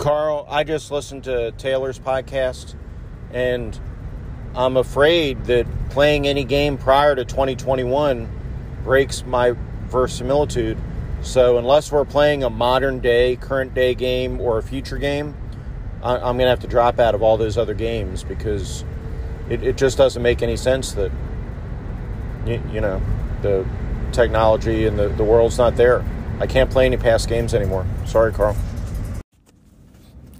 Carl, I just listened to Taylor's podcast, and I'm afraid that playing any game prior to 2021 breaks my verisimilitude. So, unless we're playing a modern day, current day game or a future game, I- am going to have to drop out of all those other games because it, it just doesn't make any sense that, you, you know, the technology and the, the world's not there. I can't play any past games anymore. Sorry, Carl.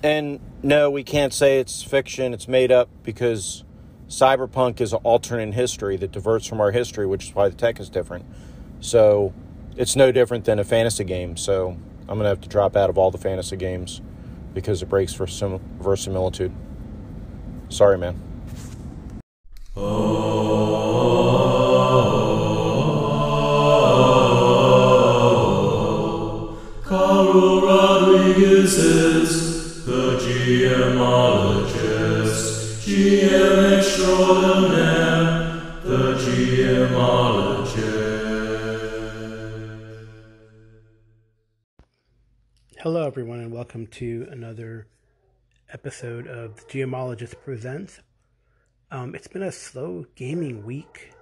And no, we can't say it's fiction, it's made up because cyberpunk is an alternate history that diverts from our history, which is why the tech is different. So it's no different than a fantasy game. So I'm going to have to drop out of all the fantasy games because it breaks for sim- verisimilitude. Sorry, man. Oh, Carl Rodriguez The. Hello, everyone, and welcome to another episode of the GMologist Presents. Um, it's been a slow gaming week.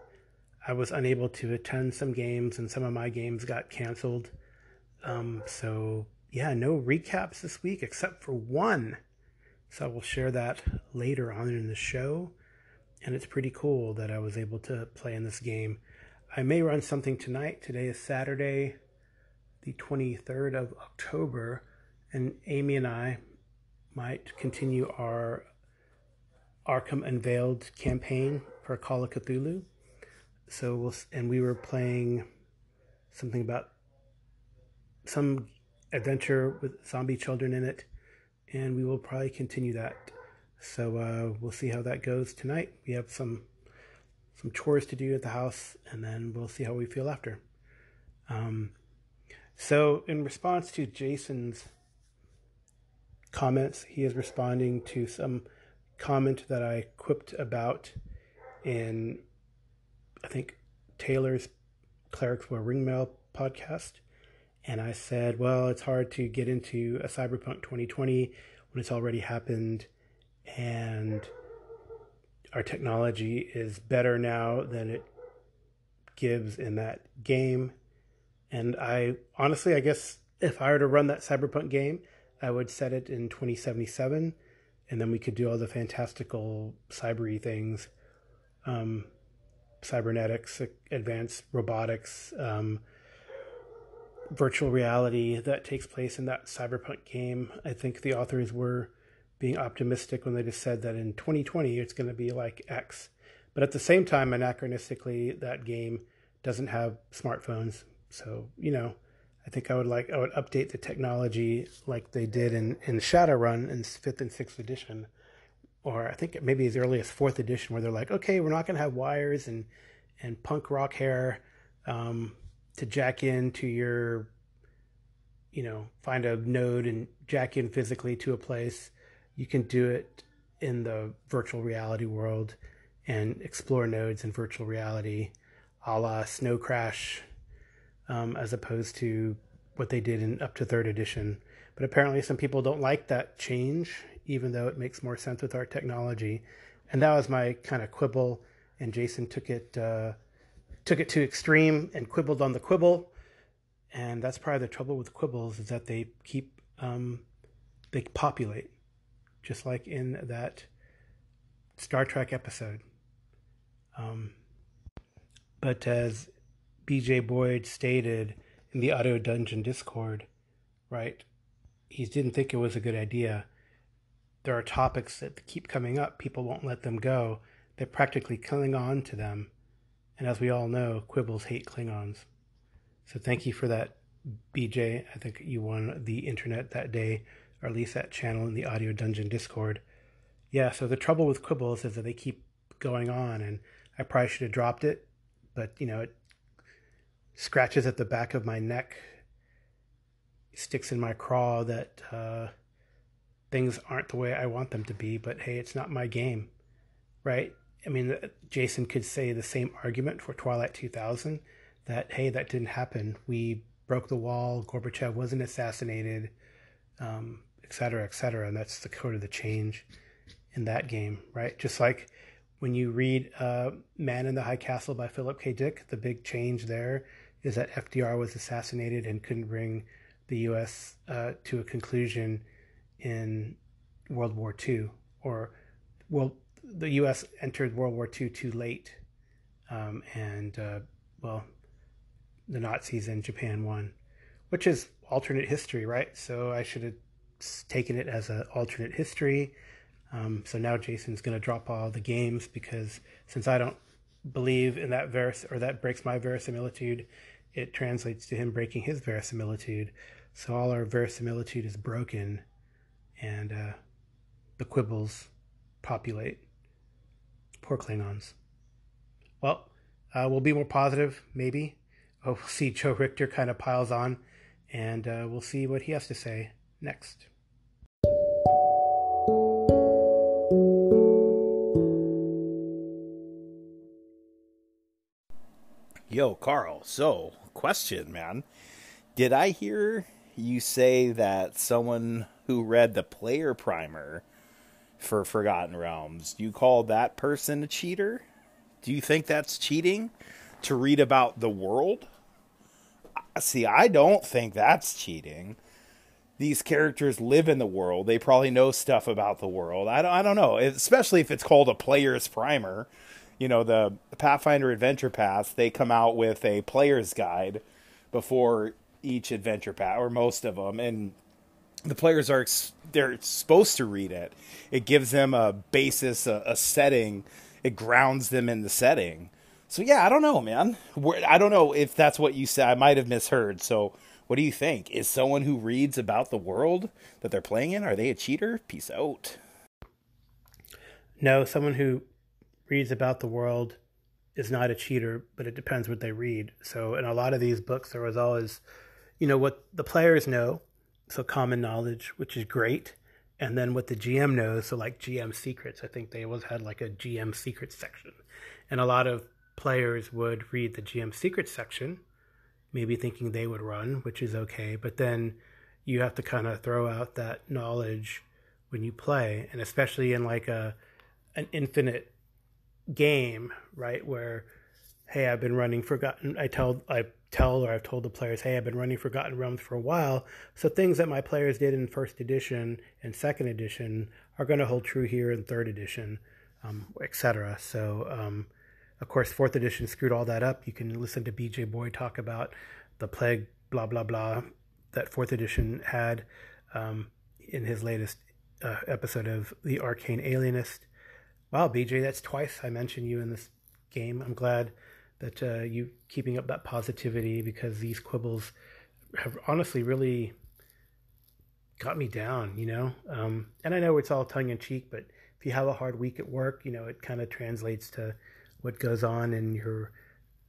I was unable to attend some games, and some of my games got canceled. Um, so, yeah, no recaps this week except for one. So, I will share that later on in the show. And it's pretty cool that I was able to play in this game. I may run something tonight. Today is Saturday, the 23rd of October, and Amy and I might continue our Arkham Unveiled campaign for Call of Cthulhu. So we'll, and we were playing something about some adventure with zombie children in it, and we will probably continue that. So uh, we'll see how that goes tonight. We have some some chores to do at the house, and then we'll see how we feel after. Um, so, in response to Jason's comments, he is responding to some comment that I quipped about in, I think, Taylor's Clerics Wear Ringmail podcast. And I said, well, it's hard to get into a Cyberpunk 2020 when it's already happened and our technology is better now than it gives in that game. And I honestly, I guess if I were to run that Cyberpunk game, I would set it in 2077 and then we could do all the fantastical cybery things um, cybernetics, advanced robotics, um, virtual reality that takes place in that cyberpunk game. I think the authors were being optimistic when they just said that in 2020 it's going to be like X. But at the same time, anachronistically, that game doesn't have smartphones. So, you know, I think I would like I would update the technology like they did in, in Shadowrun in fifth and sixth edition. Or I think maybe as early as fourth edition where they're like, okay, we're not gonna have wires and and punk rock hair um, to jack into your you know, find a node and jack in physically to a place you can do it in the virtual reality world and explore nodes in virtual reality, a la Snow Crash, um, as opposed to what they did in up to third edition. But apparently, some people don't like that change, even though it makes more sense with our technology. And that was my kind of quibble. And Jason took it uh, took it to extreme and quibbled on the quibble. And that's probably the trouble with quibbles is that they keep um, they populate just like in that Star Trek episode. Um, but as BJ Boyd stated in the Audio Dungeon Discord, right, he didn't think it was a good idea. There are topics that keep coming up, people won't let them go. They're practically clinging on to them. And as we all know, quibbles hate Klingons. So thank you for that, BJ. I think you won the internet that day or at least that channel in the Audio Dungeon Discord. Yeah, so the trouble with quibbles is that they keep going on, and I probably should have dropped it, but you know, it scratches at the back of my neck, sticks in my craw that uh, things aren't the way I want them to be, but hey, it's not my game, right? I mean, Jason could say the same argument for Twilight 2000 that, hey, that didn't happen. We broke the wall, Gorbachev wasn't assassinated. Um, et cetera, et cetera. And that's the code of the change in that game, right? Just like when you read uh, Man in the High Castle by Philip K. Dick, the big change there is that FDR was assassinated and couldn't bring the U.S. Uh, to a conclusion in World War II, or well, the U.S. entered World War II too late, um, and uh, well, the Nazis and Japan won, which is alternate history, right? So I should have taken it as an alternate history. Um, so now Jason's going to drop all the games because since I don't believe in that verse or that breaks my verisimilitude, it translates to him breaking his verisimilitude. So all our verisimilitude is broken, and uh, the quibbles populate. Poor Klingons. Well, uh, we'll be more positive, maybe. Oh, we'll see Joe Richter kind of piles on, and uh, we'll see what he has to say next. Yo, Carl. So, question, man. Did I hear you say that someone who read the player primer for Forgotten Realms, Do you call that person a cheater? Do you think that's cheating to read about the world? See, I don't think that's cheating. These characters live in the world. They probably know stuff about the world. I don't, I don't know, especially if it's called a player's primer. You know, the Pathfinder Adventure Path, they come out with a player's guide before each adventure path, or most of them, and the players are they're supposed to read it. It gives them a basis, a, a setting. It grounds them in the setting. So yeah, I don't know, man. I don't know if that's what you said. I might have misheard. So what do you think? Is someone who reads about the world that they're playing in are they a cheater? Peace out. No, someone who reads about the world is not a cheater, but it depends what they read. So in a lot of these books, there was always, you know, what the players know, so common knowledge, which is great, and then what the GM knows, so like GM secrets. I think they always had like a GM secrets section, and a lot of players would read the GM secrets section, maybe thinking they would run, which is okay, but then you have to kind of throw out that knowledge when you play, and especially in like a an infinite game, right? Where, hey, I've been running Forgotten. I tell I tell or I've told the players, hey, I've been running Forgotten Realms for a while. So things that my players did in first edition and second edition are going to hold true here in third edition, um, etc. So, um, of course, fourth edition screwed all that up. You can listen to BJ Boyd talk about the plague, blah blah blah, that fourth edition had um, in his latest uh, episode of the Arcane Alienist. Wow, BJ, that's twice I mentioned you in this game. I'm glad that uh, you keeping up that positivity because these quibbles have honestly really got me down, you know. Um, and I know it's all tongue in cheek, but if you have a hard week at work, you know, it kind of translates to what goes on in your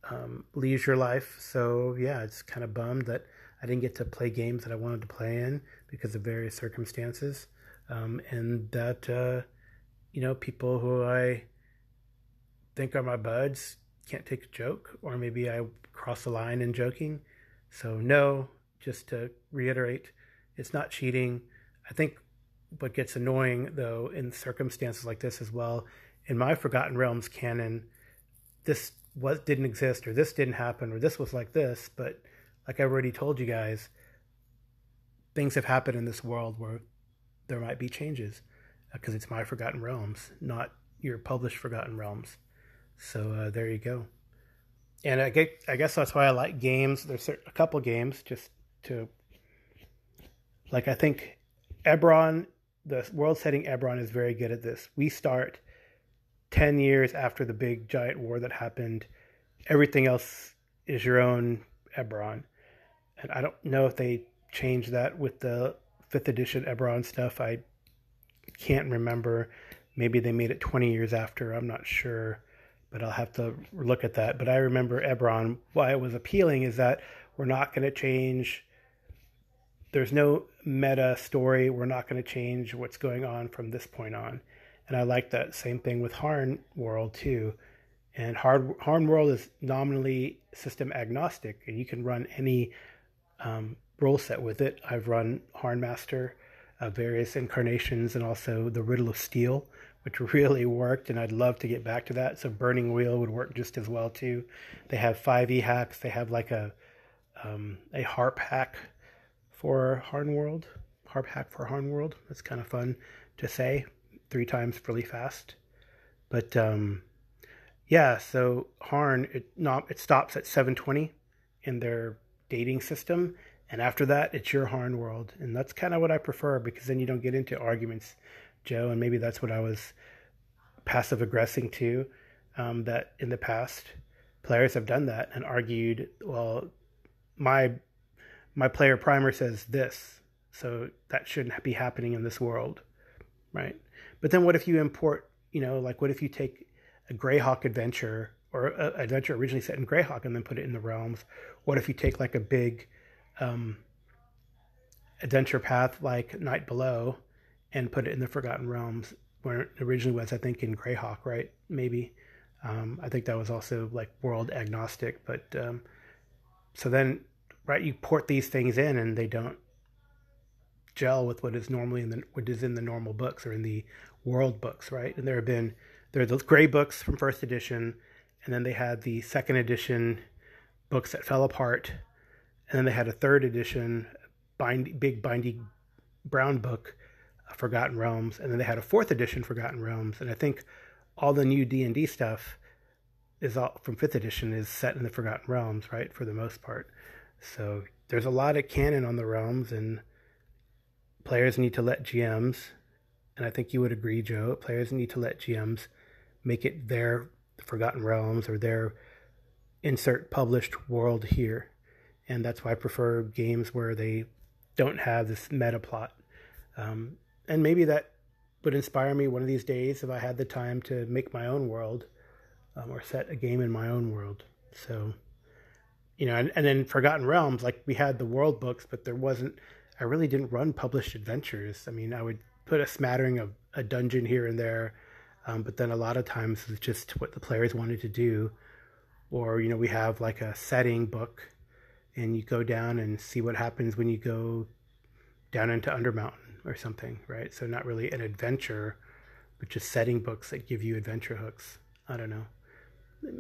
um, leisure life. So yeah, it's kind of bummed that I didn't get to play games that I wanted to play in because of various circumstances, um, and that. Uh, you know, people who I think are my buds can't take a joke, or maybe I cross the line in joking. So, no, just to reiterate, it's not cheating. I think what gets annoying, though, in circumstances like this as well, in my Forgotten Realms canon, this was didn't exist, or this didn't happen, or this was like this. But like I've already told you guys, things have happened in this world where there might be changes uh, because it's my Forgotten Realms, not your published Forgotten Realms. So uh, there you go. And I, get, I guess that's why I like games. There's a couple games just to, like, I think Eberron, the world setting Eberron is very good at this. We start 10 years after the big giant war that happened. Everything else is your own Eberron. And I don't know if they changed that with the fifth edition Eberron stuff. I can't remember. Maybe they made it 20 years after. I'm not sure, but I'll have to look at that. But I remember Eberron. Why it was appealing is that we're not going to change. There's no meta story. We're not going to change what's going on from this point on. And I like that same thing with Harn World too. And Hard, Harn World is nominally system agnostic, and you can run any um, role set with it. I've run Harn Master uh, various incarnations, and also the Riddle of Steel, which really worked. And I'd love to get back to that. So Burning Wheel would work just as well too. They have five e hacks. They have like a um, a harp hack for Harn World. Harp hack for Harn World. That's kind of fun to say three times really fast. But um, yeah, so Harn it not it stops at 720 in their dating system, and after that it's your Harn world, and that's kind of what I prefer because then you don't get into arguments, Joe, and maybe that's what I was passive aggressing to. Um, that in the past players have done that and argued, well, my my player primer says this, so that shouldn't be happening in this world, right? But then what if you import, you know, like what if you take a Greyhawk adventure or adventure originally set in Greyhawk and then put it in the realms? What if you take like a big um, adventure path like Night Below and put it in the Forgotten Realms where it originally was, I think, in Greyhawk, right? Maybe. Um, I think that was also like world agnostic, but um, so then, right, you port these things in and they don't gel with what is normally in the what is in the normal books or in the world books, right? And there have been there are those gray books from first edition, and then they had the second edition books that fell apart, and then they had a third edition bind big bindy brown book, Forgotten Realms, and then they had a fourth edition Forgotten Realms, and I think all the new D and D stuff is all from fifth edition is set in the Forgotten Realms, right, for the most part. So there's a lot of canon on the realms, and players need to let GMs, and I think you would agree, Joe, players need to let GMs make it their Forgotten Realms or their insert published world here. And that's why I prefer games where they don't have this meta plot. Um, and maybe that would inspire me one of these days if I had the time to make my own world um, or set a game in my own world. So, you know, and, and then Forgotten Realms, like we had the world books, but there wasn't, I really didn't run published adventures. I mean, I would put a smattering of a dungeon here and there, um, but then a lot of times it's just what the players wanted to do. Or, you know, we have like a setting book and you go down and see what happens when you go down into Undermountain or something, right? So not really an adventure, but just setting books that give you adventure hooks. I don't know.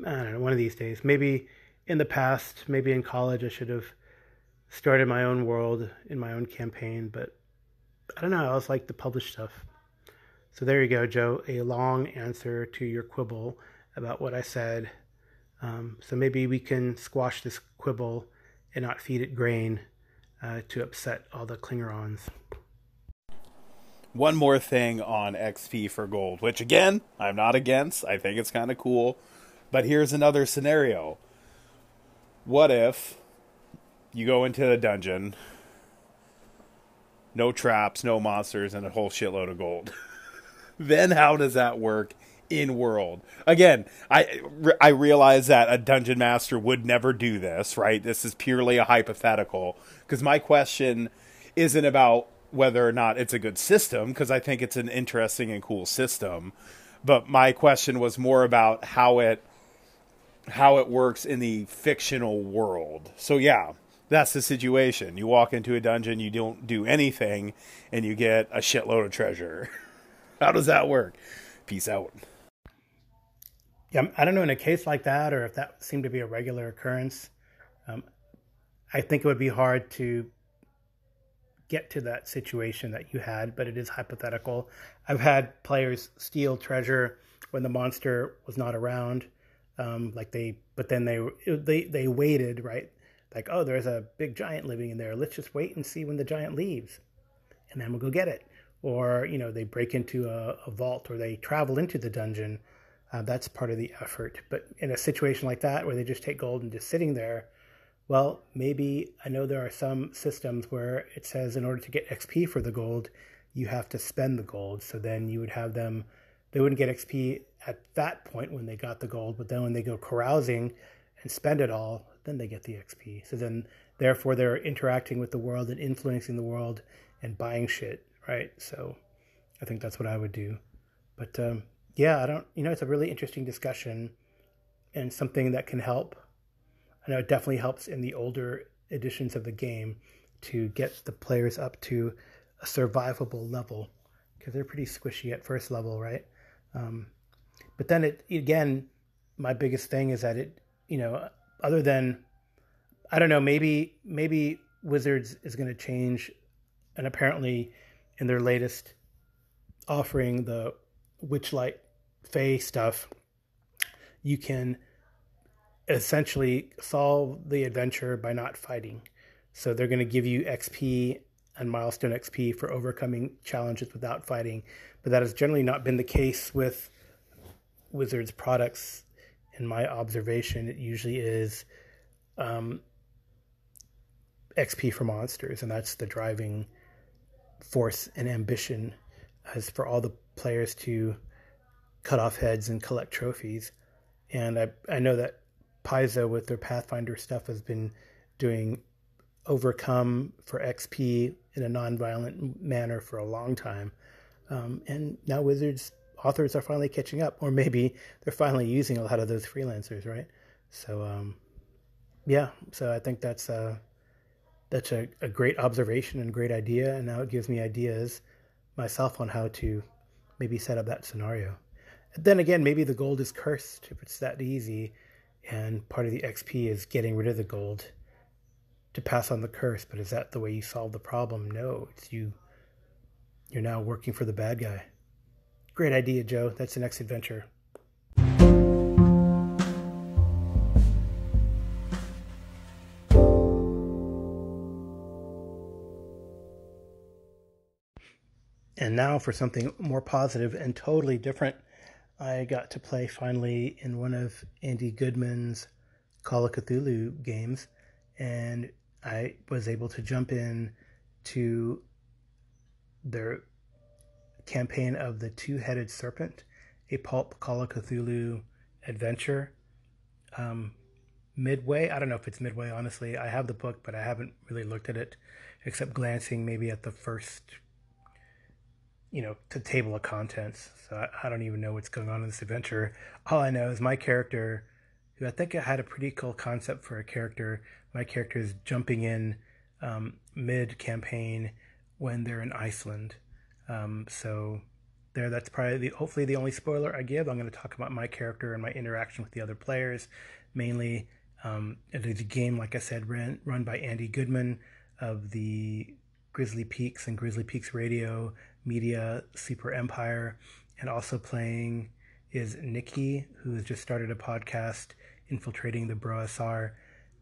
I don't know. One of these days, maybe in the past, maybe in college, I should have started my own world in my own campaign, but I don't know. I always like the published stuff. So there you go, Joe. A long answer to your quibble about what I said. Um, so maybe we can squash this quibble and not feed it grain uh, to upset all the Klingerons. One more thing on XP for gold, which again, I'm not against. I think it's kind of cool. But here's another scenario. What if you go into the dungeon, no traps, no monsters, and a whole shitload of gold? then how does that work in world? Again, I I realize that a dungeon master would never do this, right? This is purely a hypothetical because my question isn't about whether or not it's a good system because I think it's an interesting and cool system. But my question was more about how it how it works in the fictional world. So yeah, that's the situation. You walk into a dungeon, you don't do anything, and you get a shitload of treasure. how does that work? Peace out. Yeah, I don't know in a case like that, or if that seemed to be a regular occurrence. Um, I think it would be hard to get to that situation that you had, but it is hypothetical. I've had players steal treasure when the monster was not around, um, like they, but then they they they waited, right? Like, oh, there's a big giant living in there. Let's just wait and see when the giant leaves, and then we'll go get it. Or you know, they break into a, a vault, or they travel into the dungeon. Uh, that's part of the effort. But in a situation like that, where they just take gold and just sitting there, well, maybe I know there are some systems where it says in order to get XP for the gold, you have to spend the gold. So then you would have them, they wouldn't get XP at that point when they got the gold, but then when they go carousing and spend it all, then they get the XP. So then, therefore, they're interacting with the world and influencing the world and buying shit, right? So I think that's what I would do. But um, yeah, I don't, you know, it's a really interesting discussion and something that can help I know it definitely helps in the older editions of the game to get the players up to a survivable level because they're pretty squishy at first level, right? Um, but then it again, my biggest thing is that it, you know, other than I don't know, maybe maybe Wizards is going to change, and apparently, in their latest offering, the Witchlight Fae stuff, you can essentially solve the adventure by not fighting. So they're going to give you XP and milestone XP for overcoming challenges without fighting, but that has generally not been the case with Wizards products. In my observation, it usually is um, XP for monsters, and that's the driving force and ambition as for all the players to cut off heads and collect trophies. And I I know that Paizo with their Pathfinder stuff has been doing overcome for XP in a non-violent manner for a long time, um, and now Wizards authors are finally catching up, or maybe they're finally using a lot of those freelancers, right? So, um, yeah, so I think that's a that's a, a great observation and great idea, and now it gives me ideas myself on how to maybe set up that scenario. And then again, maybe the gold is cursed if it's that easy, and part of the XP is getting rid of the gold to pass on the curse. But is that the way you solve the problem? No, it's you. You're now working for the bad guy. Great idea, Joe. That's the next adventure. And now for something more positive and totally different. I got to play finally in one of Andy Goodman's Call of Cthulhu games, and I was able to jump in to their campaign of the Two Headed Serpent, a pulp Call of Cthulhu adventure. Um, midway, I don't know if it's midway, honestly. I have the book, but I haven't really looked at it except glancing maybe at the first, you know, the table of contents. So I, I don't even know what's going on in this adventure. All I know is my character, who I think I had a pretty cool concept for a character. My character is jumping in um, mid campaign when they're in Iceland um, so there, that's probably the, hopefully the only spoiler I give. I'm going to talk about my character and my interaction with the other players, mainly. Um, it is a game, like I said, ran, run by Andy Goodman of the Grizzly Peaks and Grizzly Peaks Radio Media Super Empire, and also playing is Nicky, who has just started a podcast, Infiltrating the BrOSR,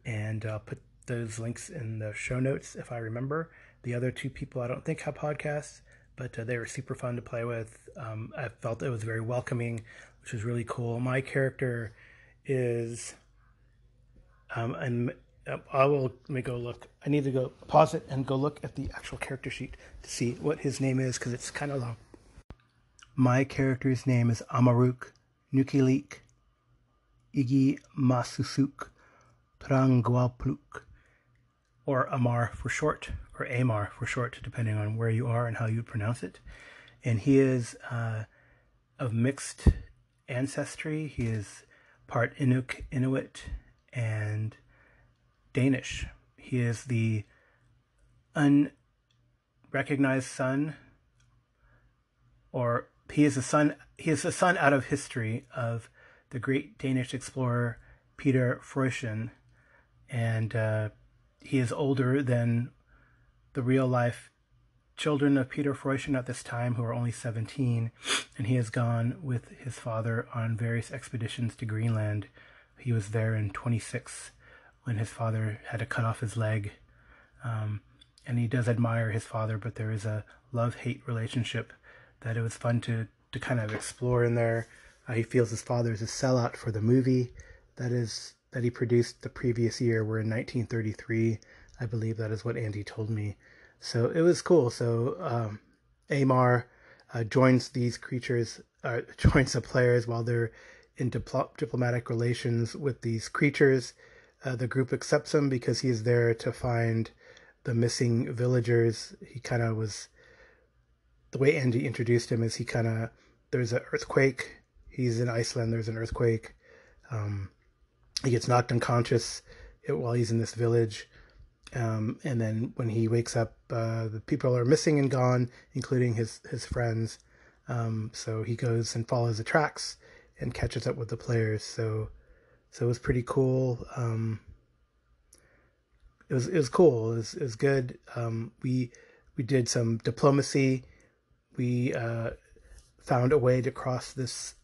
and I'll put those links in the show notes if I remember. The other two people I don't think have podcasts, but uh, they were super fun to play with. Um, I felt it was very welcoming, which was really cool. My character is, um, uh, I will let me go look. I need to go pause it and go look at the actual character sheet to see what his name is because it's kind of long. My character's name is Amaruk Nukilik Igi Masusuk Tranguapluk, or Amar for short or Amar for short, depending on where you are and how you pronounce it. And he is uh, of mixed ancestry. He is part Inuk, Inuit and Danish. He is the unrecognized son, or he is a son. He is a son out of history of the great Danish explorer Peter Freuchen, and uh, he is older than the real life children of Peter Freuchen at this time, who are only 17, and he has gone with his father on various expeditions to Greenland. He was there in 26 when his father had to cut off his leg. Um, and he does admire his father, but there is a love hate relationship that it was fun to, to kind of explore in there. Uh, he feels his father is a sellout for the movie that is that he produced the previous year. We're in 1933 I believe that is what Andy told me. So it was cool. So um, Amar uh, joins these creatures, uh, joins the players while they're in dipl- diplomatic relations with these creatures. Uh, the group accepts him because he is there to find the missing villagers. He kind of was the way Andy introduced him is he kind of there's an earthquake. He's in Iceland. There's an earthquake. Um, he gets knocked unconscious while he's in this village Um, and then when he wakes up, uh, the people are missing and gone, including his his friends. Um, so he goes and follows the tracks and catches up with the players. So so it was pretty cool. Um, it was it was cool. It was, it was good. Um, we we did some diplomacy. We uh, found a way to cross this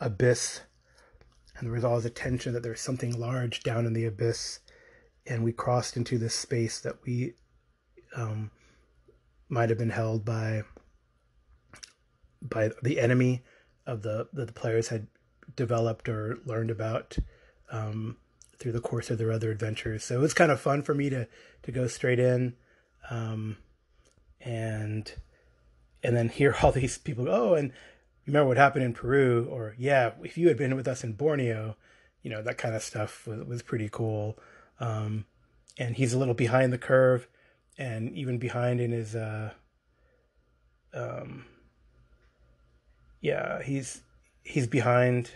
abyss, and there was all the tension that there was something large down in the abyss, and we crossed into this space that we um, might have been held by by the enemy of the that the players had developed or learned about um, through the course of their other adventures. So it was kind of fun for me to to go straight in, um, and and then hear all these people. Go, oh, and remember what happened in Peru? Or yeah, if you had been with us in Borneo, you know that kind of stuff was was pretty cool. Um, and he's a little behind the curve, and even behind in his uh, um, yeah, he's he's behind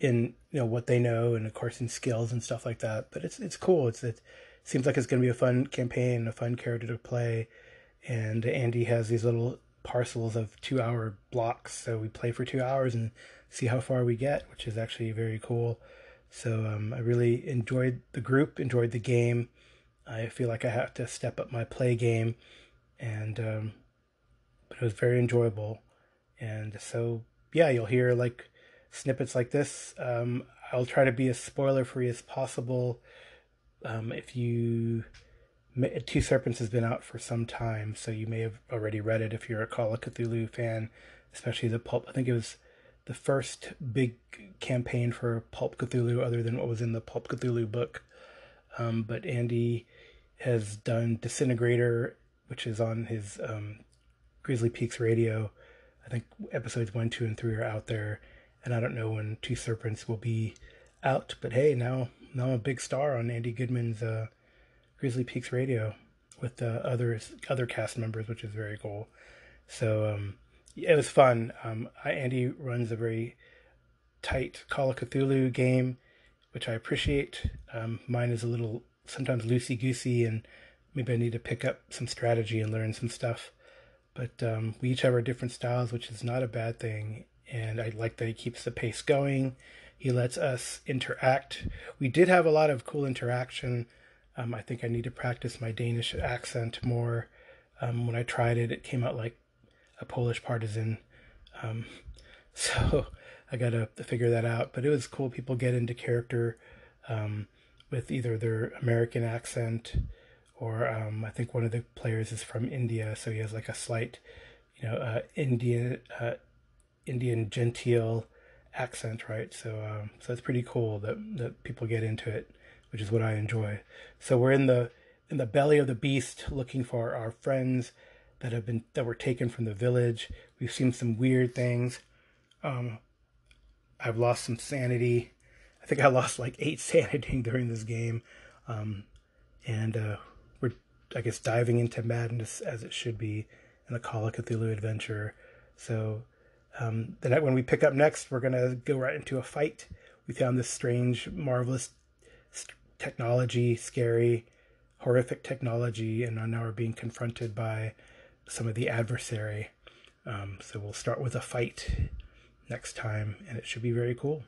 in you know what they know and of course in skills and stuff like that. But it's it's cool. It's it seems like it's going to be a fun campaign a fun character to play. And andy has these little parcels of two hour blocks so we play for two hours and see how far we get which is actually very cool. So um, i really enjoyed the group enjoyed the game. I feel like i have to step up my play game. And um, but it was very enjoyable and so yeah you'll hear like snippets like this. Um, I'll try to be as spoiler free as possible. Um, if you Two Serpents has been out for some time, so you may have already read it if you're a Call of Cthulhu fan, especially the pulp. I think it was the first big campaign for Pulp Cthulhu, other than what was in the Pulp Cthulhu book. Um, but Andy has done Disintegrator, which is on his um, Grizzly Peaks radio. I think episodes one, two, and three are out there and I don't know when Two Serpents will be out, but hey, now now I'm a big star on Andy Goodman's uh, Grizzly Peaks Radio with uh, other other cast members, which is very cool. So um, it was fun. Um, I, Andy runs a very tight Call of Cthulhu game, which I appreciate. Um, mine is a little sometimes loosey goosey, and maybe I need to pick up some strategy and learn some stuff. But um, we each have our different styles, which is not a bad thing and I like that he keeps the pace going. He lets us interact. We did have a lot of cool interaction. Um, I think I need to practice my Danish accent more. Um, when I tried it, it came out like a Polish partisan. Um, so I got to figure that out. But it was cool. People get into character um, with either their American accent or um, I think one of the players is from India, so he has like a slight, you know, uh, Indian uh, Indian genteel accent, right? So um, so it's pretty cool that that people get into it, which is what I enjoy. So we're in the in the belly of the beast, looking for our friends that have been that were taken from the village. We've seen some weird things. Um, I've lost some sanity. I think I lost like eight sanity during this game, um, and uh, I guess diving into madness as it should be in a Call of Cthulhu adventure. So um, the when we pick up next, we're gonna go right into a fight. We found this strange, marvelous technology, scary, horrific technology, and now we're being confronted by some of the adversary. Um, so we'll start with a fight next time, and it should be very cool.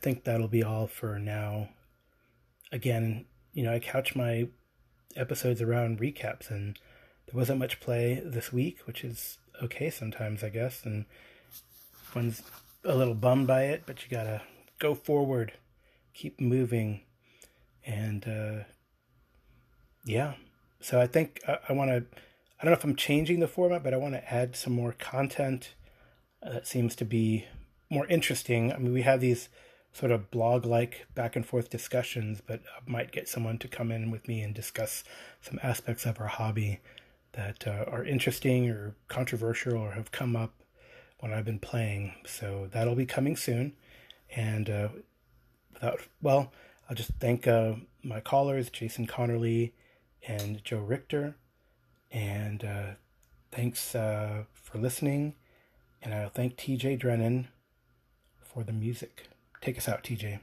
Think that'll be all for now. Again, you know, I couch my episodes around recaps, and there wasn't much play this week, which is okay sometimes, I guess. And one's a little bummed by it, but you gotta go forward, keep moving, and uh, yeah. So I think I, I want to. I don't know if I'm changing the format, but I want to add some more content that seems to be more interesting. I mean, we have these sort of blog like back and forth discussions, but I might get someone to come in with me and discuss some aspects of our hobby that uh, are interesting or controversial or have come up when I've been playing. So that'll be coming soon. And uh, without, well, I'll just thank uh, my callers, Jason Connerly and Joe Richter. And uh, thanks uh, for listening. And I'll thank TJ Drennan for the music. Take us out, TJ.